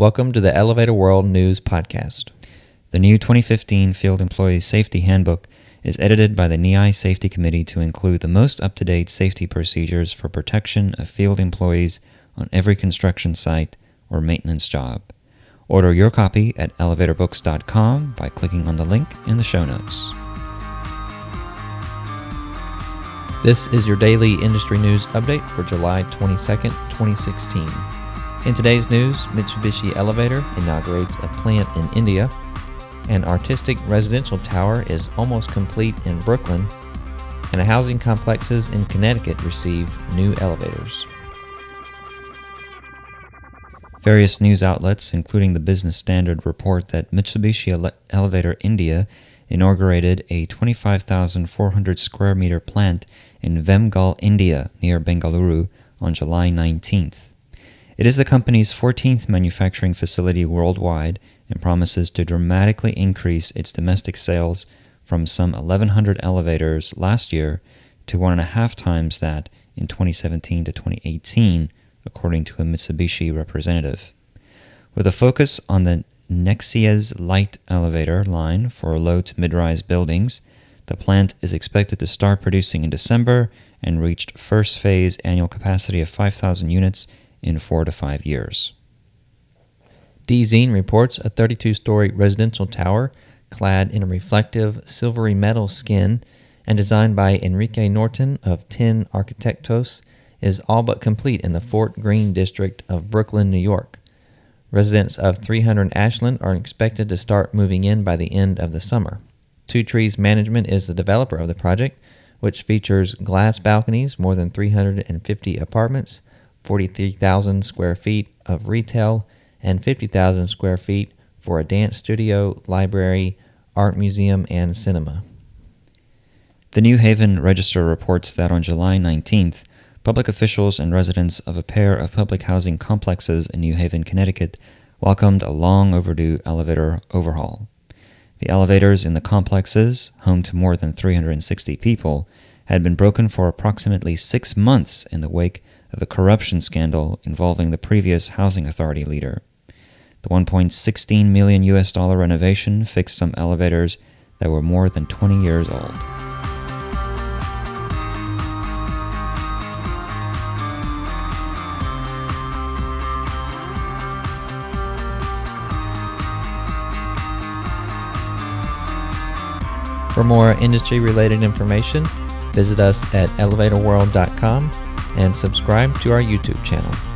Welcome to the Elevator World News Podcast. The new 2015 Field Employees Safety Handbook is edited by the NEI Safety Committee to include the most up to date safety procedures for protection of field employees on every construction site or maintenance job. Order your copy at elevatorbooks.com by clicking on the link in the show notes. This is your daily industry news update for July 22nd, 2016. In today's news, Mitsubishi Elevator inaugurates a plant in India. An artistic residential tower is almost complete in Brooklyn, and housing complexes in Connecticut receive new elevators. Various news outlets, including the Business Standard, report that Mitsubishi Ele- Elevator India inaugurated a 25,400 square meter plant in Vemgal, India, near Bengaluru, on July 19th. It is the company's 14th manufacturing facility worldwide and promises to dramatically increase its domestic sales from some 1,100 elevators last year to one and a half times that in 2017 to 2018, according to a Mitsubishi representative. With a focus on the NEXIEZ-LITE elevator line for low to mid rise buildings, the plant is expected to start producing in December and reached first phase annual capacity of 5,000 units in four to five years. Dezeen reports a 32 story residential tower clad in a reflective silvery metal skin and designed by Enrique Norten of 10 Arquitectos is all but complete in the Fort Greene district of Brooklyn, New York. Residents of 300 Ashland are expected to start moving in by the end of the summer. Two Trees Management is the developer of the project, which features glass balconies, more than 350 apartments, 43,000 square feet of retail, and 50,000 square feet for a dance studio, library, art museum, and cinema. The New Haven Register reports that on July 19th, public officials and residents of a pair of public housing complexes in New Haven, Connecticut, welcomed a long overdue elevator overhaul. The elevators in the complexes, home to more than 360 people, had been broken for approximately six months in the wake of a corruption scandal involving the previous housing authority leader. The 1.16 million US dollar renovation fixed some elevators that were more than 20 years old. For more industry related information, visit us at elevatorworld.com and subscribe to our YouTube channel.